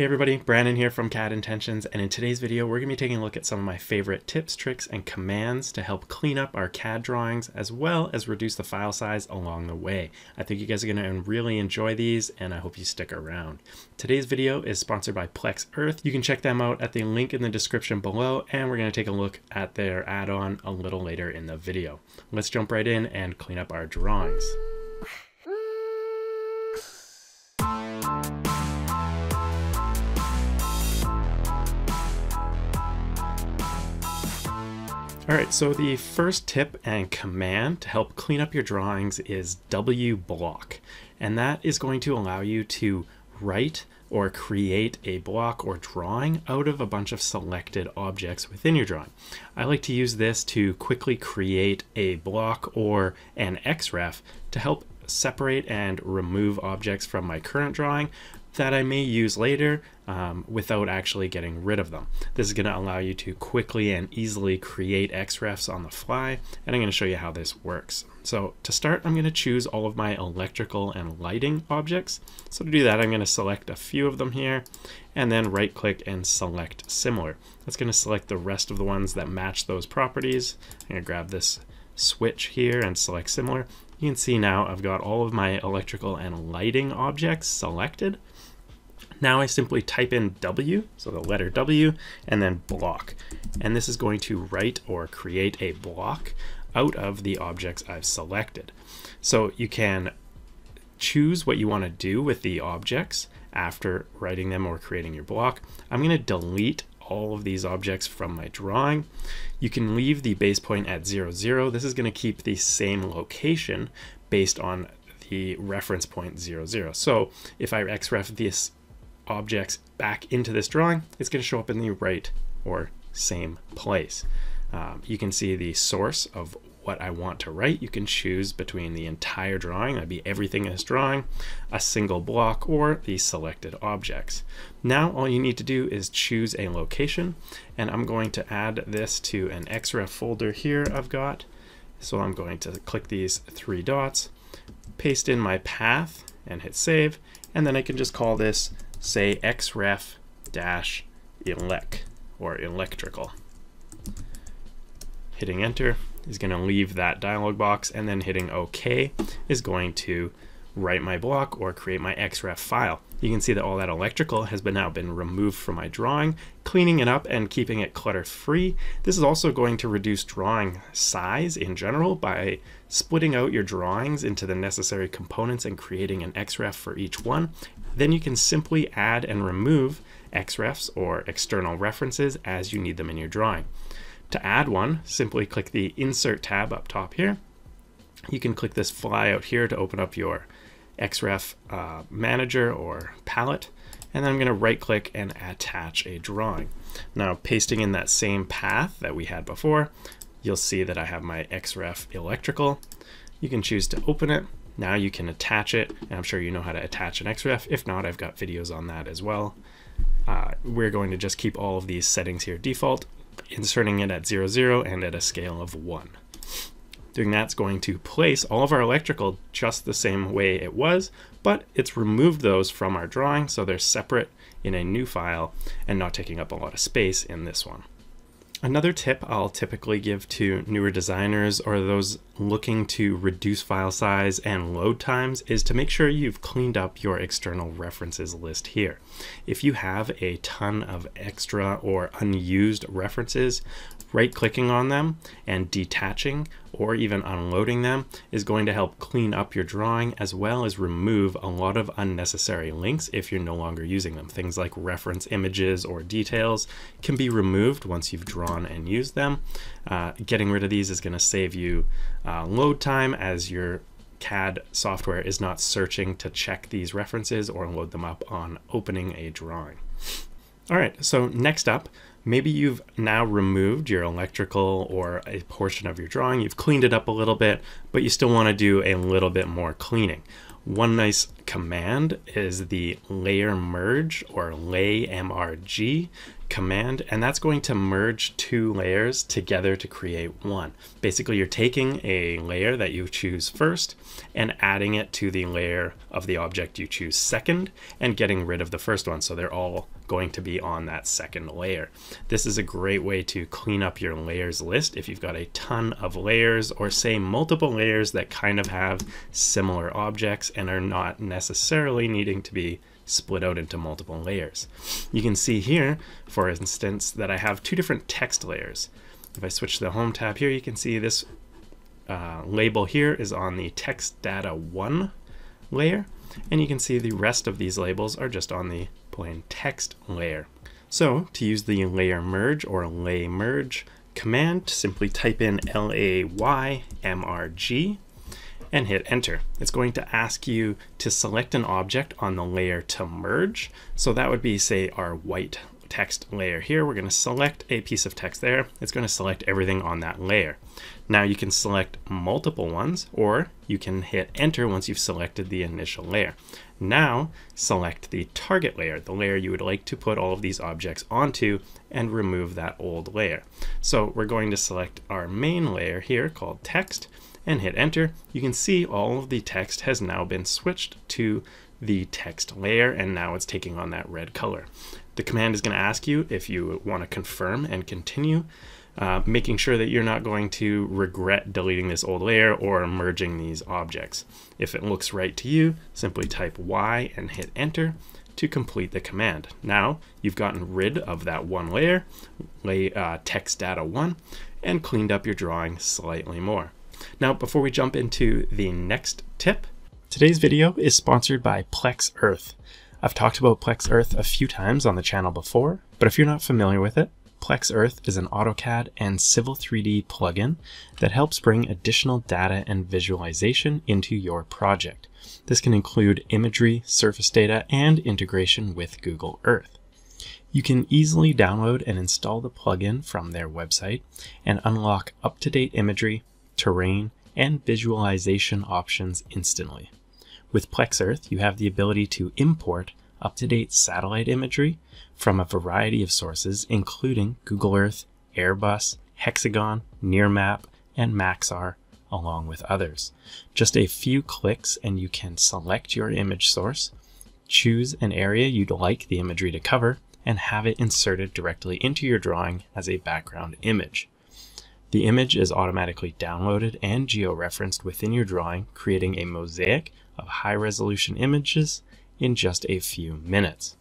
Hey everybody, Brandon here from CAD Intentions, and in today's video we're going to be taking a look at some of my favorite tips, tricks, and commands to help clean up our CAD drawings as well as reduce the file size along the way. I think you guys are going to really enjoy these and I hope you stick around. Today's video is sponsored by Plex Earth. You can check them out at the link in the description below and we're going to take a look at their add-on a little later in the video. Let's jump right in and clean up our drawings. All right, so the first tip and command to help clean up your drawings is W block. And that is going to allow you to write or create a block or drawing out of a bunch of selected objects within your drawing. I like to use this to quickly create a block or an XREF to help separate and remove objects from my current drawing that I may use later um, without actually getting rid of them. This is going to allow you to quickly and easily create XREFs on the fly, and I'm going to show you how this works. So to start, I'm going to choose all of my electrical and lighting objects. So to do that, I'm going to select a few of them here, and then right click and select similar. That's going to select the rest of the ones that match those properties. I'm going to grab this switch here and select similar. You can see now I've got all of my electrical and lighting objects selected. Now I simply type in W, so the letter W, and then block. And this is going to write or create a block out of the objects I've selected. So you can choose what you want to do with the objects after writing them or creating your block. I'm going to delete all of these objects from my drawing. You can leave the base point at 0, 0. This is going to keep the same location based on the reference point 0, 0. So if I xref this objects back into this drawing, it's going to show up in the right or same place. Um, you can see the source of what I want to write. You can choose between the entire drawing, that'd be everything in this drawing, a single block, or the selected objects. Now all you need to do is choose a location, and I'm going to add this to an XREF folder here I've got. So I'm going to click these three dots, paste in my path, and hit save, and then I can just call this say xref dash elec or electrical. Hitting enter is going to leave that dialog box and then hitting OK is going to write my block or create my xref file. You can see that all that electrical has been now been removed from my drawing, cleaning it up and keeping it clutter free. This is also going to reduce drawing size in general by splitting out your drawings into the necessary components and creating an xref for each one. Then you can simply add and remove xrefs or external references as you need them in your drawing. To add one, simply click the Insert tab up top here. You can click this fly out here to open up your XREF uh, manager or palette. And then I'm going to right click and attach a drawing. Now pasting in that same path that we had before, you'll see that I have my XREF electrical. You can choose to open it. Now you can attach it. And I'm sure you know how to attach an XREF. If not, I've got videos on that as well. Uh, we're going to just keep all of these settings here default, inserting it at 0, 0 and at a scale of 1. Doing that's going to place all of our electrical just the same way it was, but it's removed those from our drawing so they're separate in a new file and not taking up a lot of space in this one. Another tip I'll typically give to newer designers or those looking to reduce file size and load times is to make sure you've cleaned up your external references list here. If you have a ton of extra or unused references, right clicking on them and detaching or even unloading them is going to help clean up your drawing as well as remove a lot of unnecessary links if you're no longer using them. Things like reference images or details can be removed once you've drawn and used them. Uh, getting rid of these is going to save you uh, load time as your CAD software is not searching to check these references or load them up on opening a drawing. All right, so next up, Maybe you've now removed your electrical or a portion of your drawing. You've cleaned it up a little bit, but you still want to do a little bit more cleaning. One nice command is the layer merge or lay MRG command, and that's going to merge two layers together to create one. Basically, you're taking a layer that you choose first and adding it to the layer of the object you choose second and getting rid of the first one. So they're all going to be on that second layer. This is a great way to clean up your layers list if you've got a ton of layers or say multiple layers that kind of have similar objects and are not necessarily needing to be split out into multiple layers. You can see here, for instance, that I have two different text layers. If I switch to the Home tab here, you can see this uh, label here is on the text data 1 layer, and you can see the rest of these labels are just on the plain text layer. So to use the layer merge or lay merge command, simply type in laymrg and hit enter. It's going to ask you to select an object on the layer to merge. So that would be say our white text layer here. We're going to select a piece of text there. It's going to select everything on that layer. Now you can select multiple ones or you can hit enter once you've selected the initial layer. Now select the target layer, the layer you would like to put all of these objects onto and remove that old layer. So we're going to select our main layer here called text and hit enter, you can see all of the text has now been switched to the text layer and now it's taking on that red color. The command is going to ask you if you want to confirm and continue, uh, making sure that you're not going to regret deleting this old layer or merging these objects. If it looks right to you, simply type Y and hit enter to complete the command. Now you've gotten rid of that one layer, lay, uh, text data 1, and cleaned up your drawing slightly more. Now, before we jump into the next tip, today's video is sponsored by Plex Earth. I've talked about Plex Earth a few times on the channel before, but if you're not familiar with it, Plex Earth is an AutoCAD and Civil 3D plugin that helps bring additional data and visualization into your project. This can include imagery, surface data, and integration with Google Earth. You can easily download and install the plugin from their website and unlock up-to-date imagery, terrain, and visualization options instantly. With Plex Earth, you have the ability to import up-to-date satellite imagery from a variety of sources, including Google Earth, Airbus, Hexagon, Nearmap, and Maxar, along with others. Just a few clicks and you can select your image source, choose an area you'd like the imagery to cover, and have it inserted directly into your drawing as a background image. The image is automatically downloaded and georeferenced within your drawing, creating a mosaic of high resolution images in just a few minutes.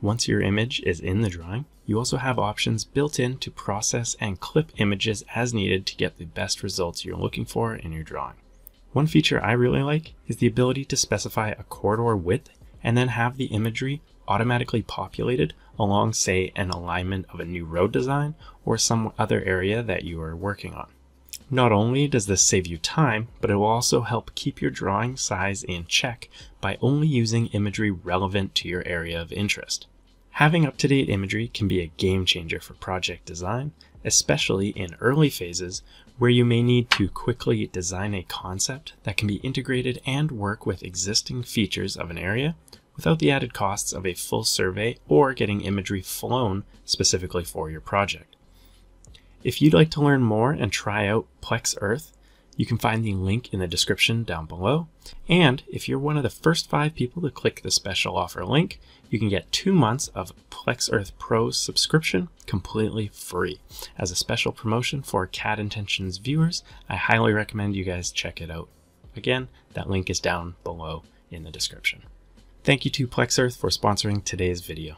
Once your image is in the drawing, you also have options built in to process and clip images as needed to get the best results you're looking for in your drawing. One feature I really like is the ability to specify a corridor width and then have the imagery automatically populated along, say, an alignment of a new road design or some other area that you are working on. Not only does this save you time, but it will also help keep your drawing size in check by only using imagery relevant to your area of interest. Having up-to-date imagery can be a game changer for project design, especially in early phases where you may need to quickly design a concept that can be integrated and work with existing features of an area without the added costs of a full survey or getting imagery flown specifically for your project. If you'd like to learn more and try out Plex Earth, you can find the link in the description down below. And if you're one of the first five people to click the special offer link, you can get two months of Plex Earth Pro subscription completely free. As a special promotion for CAD Intentions viewers, I highly recommend you guys check it out. Again, that link is down below in the description. Thank you to Plex Earth for sponsoring today's video.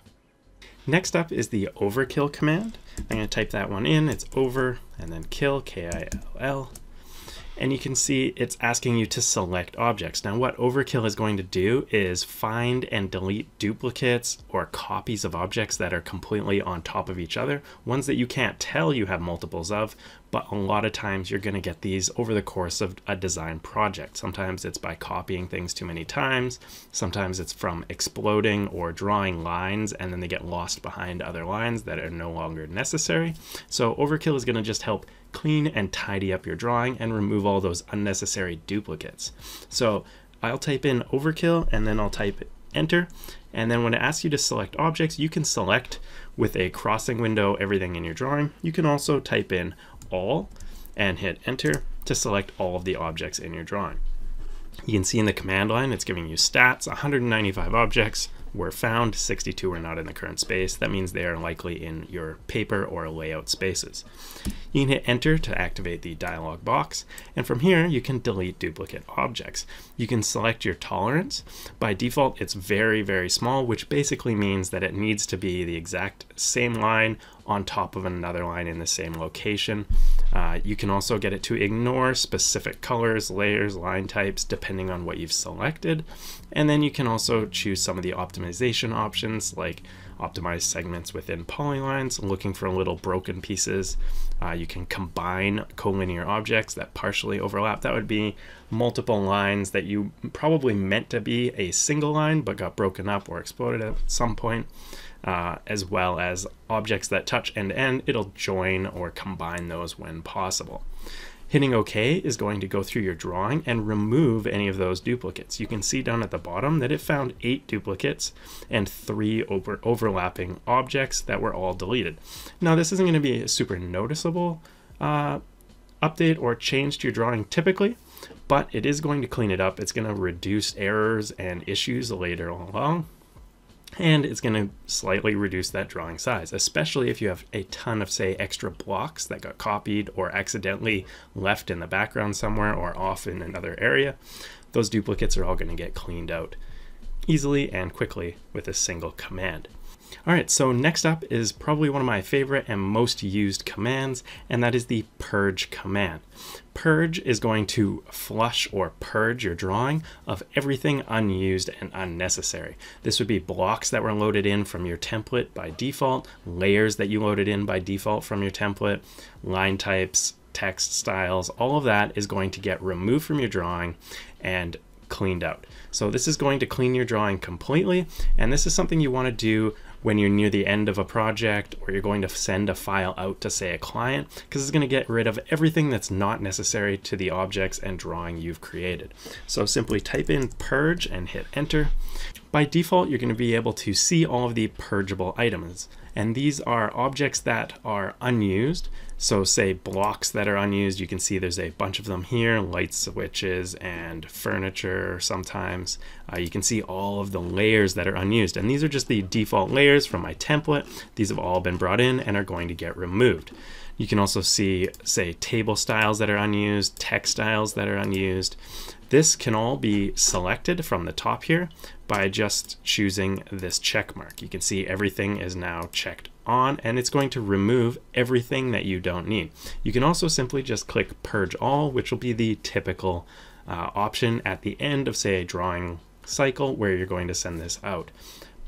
Next up is the overkill command. I'm going to type that one in. It's over and then kill, K-I-L-L and you can see it's asking you to select objects. Now what overkill is going to do is find and delete duplicates or copies of objects that are completely on top of each other, ones that you can't tell you have multiples of, but a lot of times you're going to get these over the course of a design project. Sometimes it's by copying things too many times, sometimes it's from exploding or drawing lines and then they get lost behind other lines that are no longer necessary. So overkill is going to just help clean and tidy up your drawing and remove all those unnecessary duplicates. So I'll type in overkill and then I'll type enter. And then when it asks you to select objects, you can select with a crossing window everything in your drawing. You can also type in all and hit enter to select all of the objects in your drawing. You can see in the command line, it's giving you stats, 195 objects, were found, 62 are not in the current space. That means they are likely in your paper or layout spaces. You can hit enter to activate the dialog box, and from here you can delete duplicate objects. You can select your tolerance. By default, it's very, very small, which basically means that it needs to be the exact same line on top of another line in the same location. Uh, you can also get it to ignore specific colors, layers, line types, depending on what you've selected. And then you can also choose some of the optimization options like optimize segments within polylines, looking for little broken pieces. Uh, you can combine collinear objects that partially overlap. That would be multiple lines that you probably meant to be a single line but got broken up or exploded at some point uh, as well as objects that touch end to end, it'll join or combine those when possible. Hitting OK is going to go through your drawing and remove any of those duplicates. You can see down at the bottom that it found eight duplicates and three over overlapping objects that were all deleted. Now this isn't going to be a super noticeable uh, update or change to your drawing typically, but it is going to clean it up. It's going to reduce errors and issues later along and it's going to slightly reduce that drawing size, especially if you have a ton of, say, extra blocks that got copied or accidentally left in the background somewhere or off in another area. Those duplicates are all going to get cleaned out easily and quickly with a single command. All right, so next up is probably one of my favorite and most used commands, and that is the purge command. Purge is going to flush or purge your drawing of everything unused and unnecessary. This would be blocks that were loaded in from your template by default, layers that you loaded in by default from your template, line types, text styles, all of that is going to get removed from your drawing and cleaned out. So this is going to clean your drawing completely, and this is something you want to do when you're near the end of a project or you're going to send a file out to say a client because it's going to get rid of everything that's not necessary to the objects and drawing you've created. So simply type in purge and hit enter. By default, you're going to be able to see all of the purgeable items. And these are objects that are unused so say blocks that are unused, you can see there's a bunch of them here, light switches and furniture sometimes. Uh, you can see all of the layers that are unused. And these are just the default layers from my template. These have all been brought in and are going to get removed. You can also see, say, table styles that are unused, text styles that are unused. This can all be selected from the top here by just choosing this check mark. You can see everything is now checked on and it's going to remove everything that you don't need. You can also simply just click purge all, which will be the typical uh, option at the end of say a drawing cycle where you're going to send this out.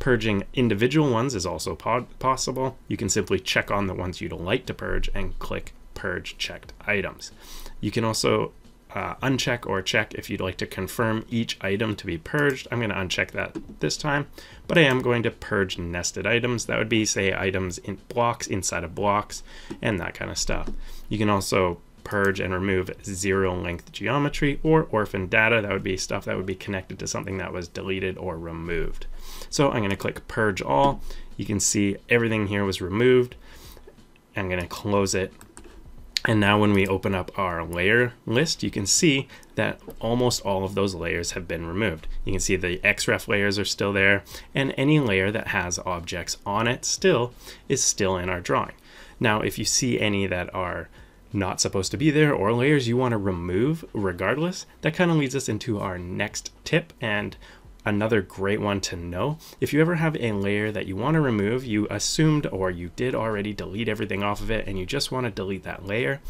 Purging individual ones is also possible. You can simply check on the ones you'd like to purge and click purge checked items. You can also uh, uncheck or check if you'd like to confirm each item to be purged. I'm going to uncheck that this time, but I am going to purge nested items. That would be, say, items in blocks inside of blocks and that kind of stuff. You can also purge and remove zero length geometry or orphan data. That would be stuff that would be connected to something that was deleted or removed. So I'm going to click purge all. You can see everything here was removed. I'm going to close it and now when we open up our layer list, you can see that almost all of those layers have been removed. You can see the XREF layers are still there, and any layer that has objects on it still is still in our drawing. Now, if you see any that are not supposed to be there or layers you want to remove regardless, that kind of leads us into our next tip and another great one to know. If you ever have a layer that you want to remove, you assumed or you did already delete everything off of it and you just want to delete that layer,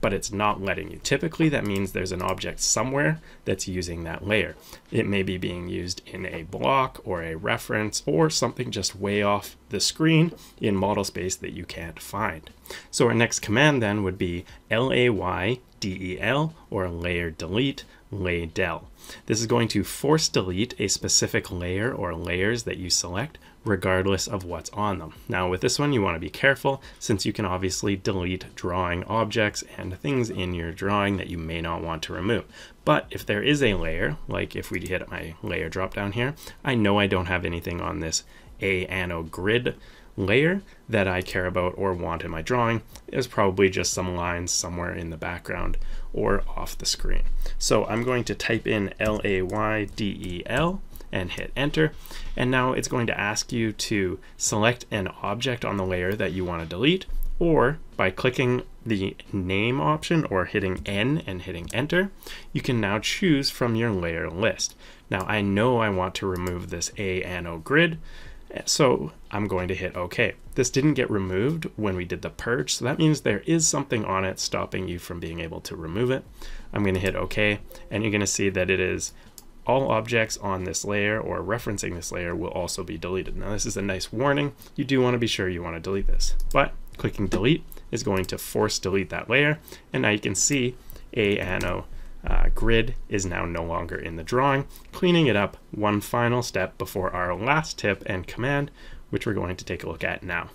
but it's not letting you. Typically that means there's an object somewhere that's using that layer. It may be being used in a block or a reference or something just way off the screen in model space that you can't find. So our next command then would be laydel or layer delete laydel. This is going to force delete a specific layer or layers that you select regardless of what's on them. Now with this one you want to be careful since you can obviously delete drawing objects and things in your drawing that you may not want to remove. But if there is a layer, like if we hit my layer drop down here, I know I don't have anything on this ANO grid layer that I care about or want in my drawing. is probably just some lines somewhere in the background or off the screen. So I'm going to type in L-A-Y-D-E-L and hit enter. And now it's going to ask you to select an object on the layer that you want to delete or by clicking the name option or hitting N and hitting enter, you can now choose from your layer list. Now I know I want to remove this A ANO grid, so I'm going to hit OK. This didn't get removed when we did the purge, so that means there is something on it stopping you from being able to remove it. I'm going to hit OK, and you're going to see that it is all objects on this layer or referencing this layer will also be deleted. Now this is a nice warning. You do want to be sure you want to delete this, but clicking delete is going to force delete that layer. And now you can see ANO uh, grid is now no longer in the drawing, cleaning it up one final step before our last tip and command, which we're going to take a look at now.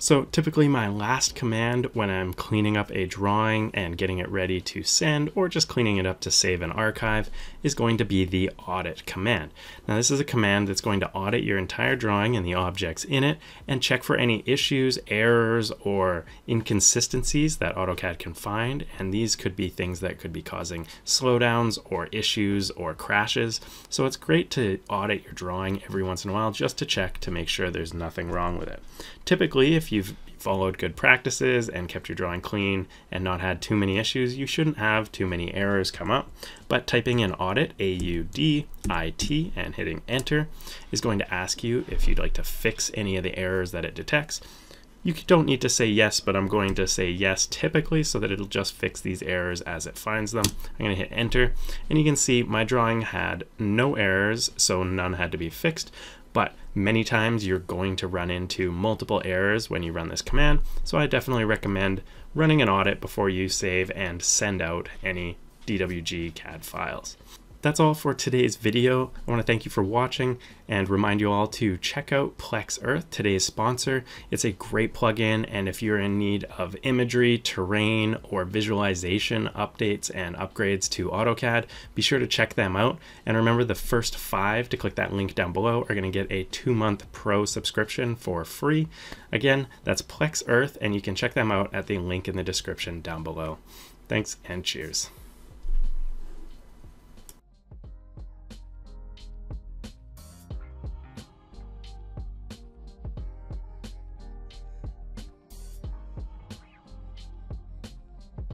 So typically my last command when I'm cleaning up a drawing and getting it ready to send or just cleaning it up to save and archive is going to be the audit command. Now this is a command that's going to audit your entire drawing and the objects in it and check for any issues, errors, or inconsistencies that AutoCAD can find and these could be things that could be causing slowdowns or issues or crashes. So it's great to audit your drawing every once in a while just to check to make sure there's nothing wrong with it. Typically if you've followed good practices and kept your drawing clean and not had too many issues, you shouldn't have too many errors come up. But typing in audit, A-U-D-I-T, and hitting enter is going to ask you if you'd like to fix any of the errors that it detects. You don't need to say yes, but I'm going to say yes typically so that it'll just fix these errors as it finds them. I'm going to hit enter and you can see my drawing had no errors, so none had to be fixed, but many times you're going to run into multiple errors when you run this command. So I definitely recommend running an audit before you save and send out any DWG CAD files that's all for today's video. I want to thank you for watching and remind you all to check out Plex Earth, today's sponsor. It's a great plugin, and if you're in need of imagery, terrain, or visualization updates and upgrades to AutoCAD, be sure to check them out. And remember, the first five to click that link down below are going to get a two-month pro subscription for free. Again, that's Plex Earth, and you can check them out at the link in the description down below. Thanks and cheers.